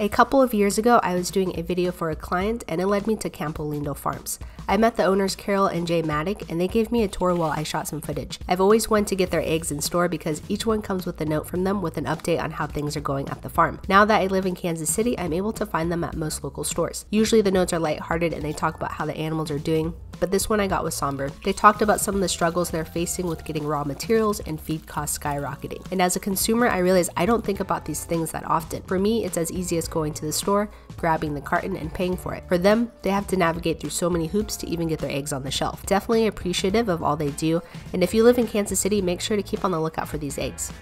A couple of years ago, I was doing a video for a client and it led me to Campo Lindo Farms. I met the owners Carol and Jay Maddock and they gave me a tour while I shot some footage. I've always wanted to get their eggs in store because each one comes with a note from them with an update on how things are going at the farm. Now that I live in Kansas City, I'm able to find them at most local stores. Usually the notes are lighthearted and they talk about how the animals are doing, but this one I got was somber. They talked about some of the struggles they're facing with getting raw materials and feed costs skyrocketing. And as a consumer, I realize I don't think about these things that often. For me, it's as easy as going to the store, grabbing the carton, and paying for it. For them, they have to navigate through so many hoops to even get their eggs on the shelf. Definitely appreciative of all they do, and if you live in Kansas City, make sure to keep on the lookout for these eggs.